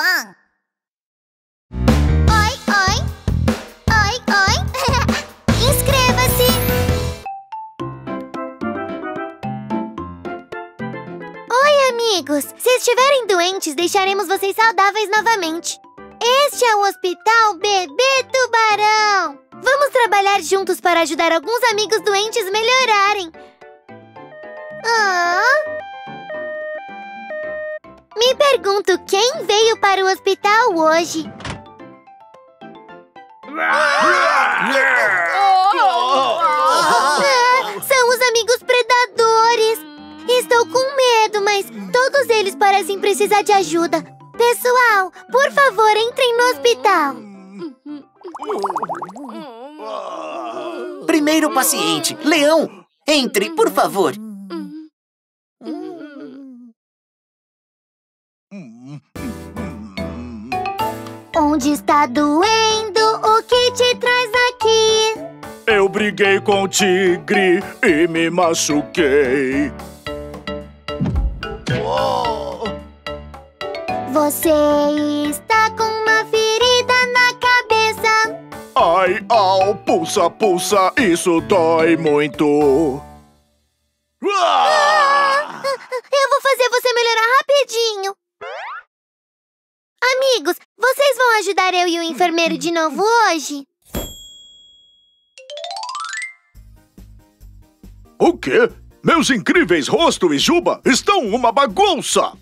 pão. Oi, oi. Oi, oi. Inscreva-se. Oi, amigos. Se estiverem doentes, deixaremos vocês saudáveis novamente. Este é o Hospital Bebê Tubarão. Vamos trabalhar juntos para ajudar alguns amigos doentes melhorarem. Ah... Me pergunto quem veio para o hospital hoje. Ah, são os amigos predadores. Estou com medo, mas todos eles parecem precisar de ajuda. Pessoal, por favor, entrem no hospital. Primeiro paciente, Leão, entre, por favor. Onde está doendo? O que te traz aqui? Eu briguei com o tigre e me machuquei. Você está com uma ferida na cabeça. Ai, au, pulsa, pulsa, isso dói muito. Ajudar eu e o enfermeiro de novo hoje? O quê? Meus incríveis rosto e juba estão uma bagunça! Ah,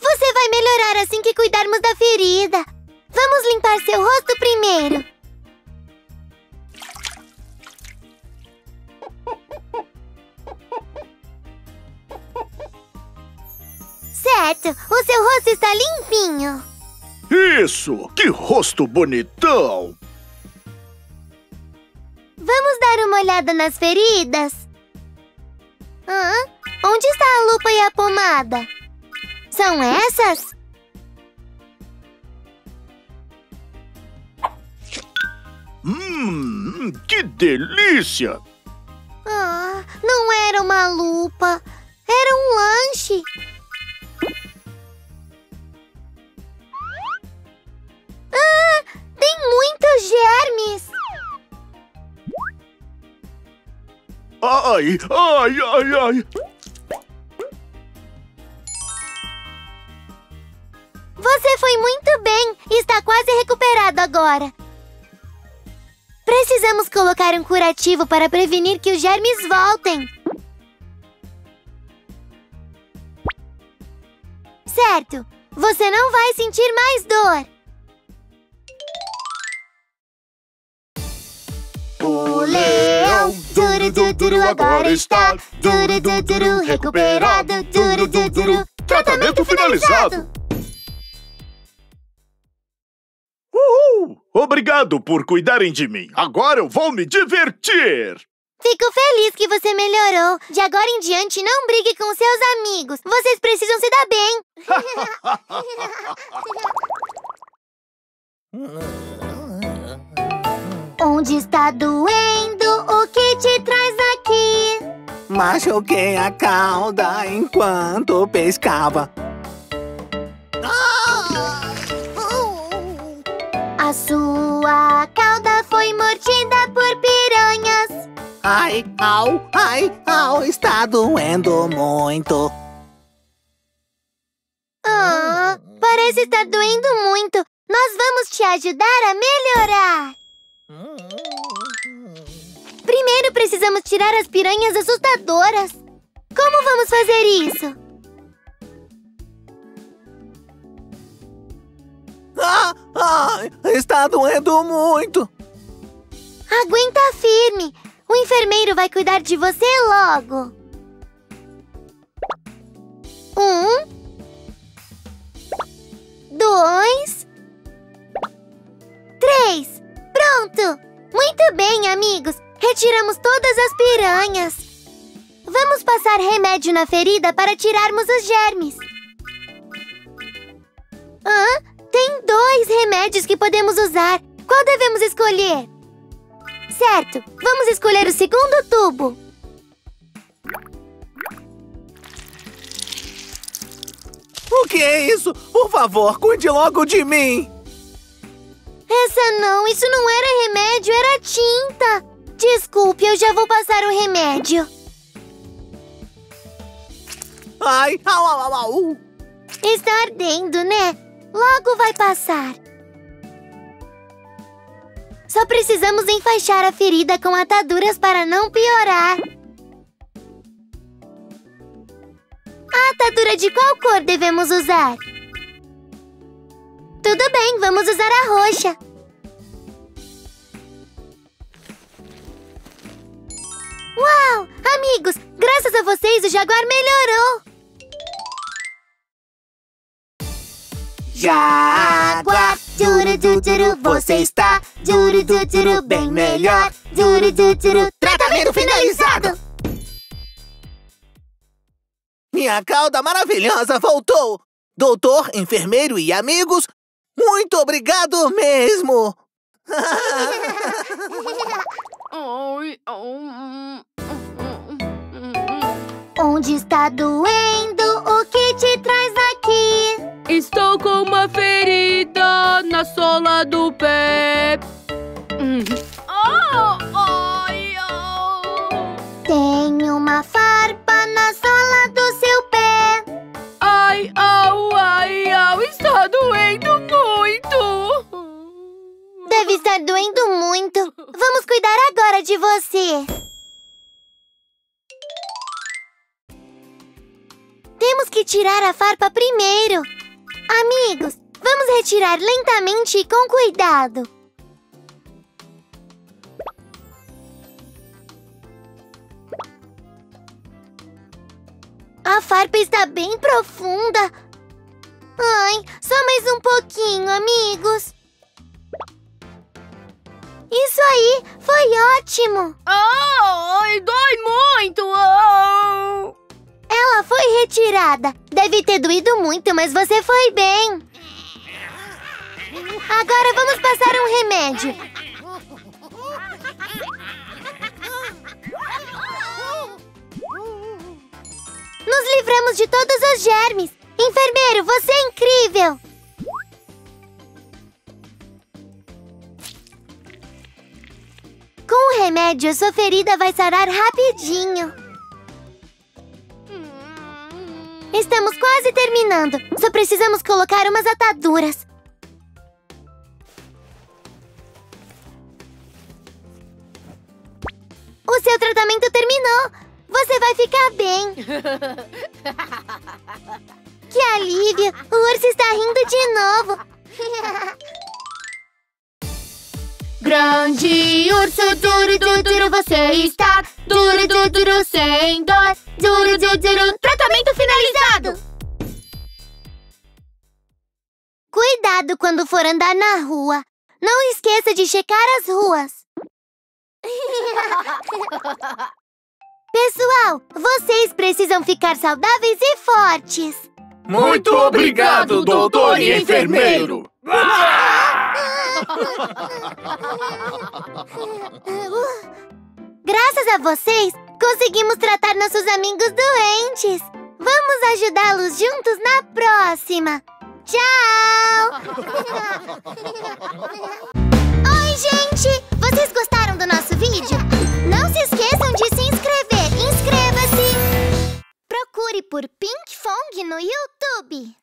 você vai melhorar assim que cuidarmos da ferida. Vamos limpar seu rosto primeiro. Certo, o seu rosto está limpinho. Isso! Que rosto bonitão! Vamos dar uma olhada nas feridas? Hã? Onde está a lupa e a pomada? São essas? Hum, que delícia! Ah, não era uma lupa. Era um lanche. Ai, ai, ai, ai! Você foi muito bem e está quase recuperado agora. Precisamos colocar um curativo para prevenir que os germes voltem. Certo, você não vai sentir mais dor. Duro, duro, duro, agora está duro, duro, recuperado, duro, duro, duro, tratamento finalizado. Uhul! Obrigado por cuidarem de mim. Agora eu vou me divertir! Fico feliz que você melhorou. De agora em diante, não brigue com seus amigos. Vocês precisam se dar bem. Onde está doendo? O que te traz aqui? Machuquei a cauda enquanto pescava. A sua cauda foi mordida por piranhas. Ai, au, ai, au, está doendo muito. Ah, parece estar doendo muito. Nós vamos te ajudar a melhorar. Primeiro precisamos tirar as piranhas assustadoras. Como vamos fazer isso? Ah, ai, está doendo muito. Aguenta firme. O enfermeiro vai cuidar de você logo. Um. Retiramos todas as piranhas. Vamos passar remédio na ferida para tirarmos os germes. Hã? Tem dois remédios que podemos usar. Qual devemos escolher? Certo, vamos escolher o segundo tubo. O que é isso? Por favor, cuide logo de mim! Essa não, isso não era remédio, era tinta. Desculpe, eu já vou passar o remédio. Ai, au, au, au, au. Está ardendo, né? Logo vai passar. Só precisamos enfaixar a ferida com ataduras para não piorar. A atadura de qual cor devemos usar? Tudo bem, vamos usar a roxa. Amigos, graças a vocês o Jaguar melhorou! Jaguar, Juru, juru, você está Juru, juru, bem melhor Juru, juru, juru, Tratamento finalizado! Minha cauda maravilhosa voltou! Doutor, enfermeiro e amigos, muito obrigado mesmo! Onde está doendo? O que te traz aqui? Estou com uma ferida na sola do pé. Hum. Oh, ai, oh. Tem uma farpa na sola do seu pé ai, au, ai, au, está doendo muito. Deve estar doendo muito Vamos cuidar agora de você Temos que tirar a farpa primeiro Amigos, vamos retirar lentamente e com cuidado A farpa está bem profunda Ai, só mais um pouquinho, amigos Isso aí, foi ótimo! Ai, dói muito. Oh. Ela foi retirada. Deve ter doído muito, mas você foi bem. Agora vamos passar um remédio. Nos livramos de todos os germes. Enfermeiro, você é incrível! Com o remédio, sua ferida vai sarar rapidinho. Estamos quase terminando. Só precisamos colocar umas ataduras. O seu tratamento terminou. Você vai ficar bem. Que alívio! O urso está rindo de novo. Grande urso, duro, duro, duro, você está duro, duro, duro, sem dor. Duro, duro, duro, tratamento finalizado. Cuidado quando for andar na rua. Não esqueça de checar as ruas. Pessoal, vocês precisam ficar saudáveis e fortes. Muito obrigado, doutor e enfermeiro! Graças a vocês, conseguimos tratar nossos amigos doentes. Vamos ajudá-los juntos na próxima. Tchau! Oi, gente! Vocês gostaram do nosso vídeo? Não se esqueçam de se inscrever. Inscreva-se! Procure por Pink Fong no YouTube.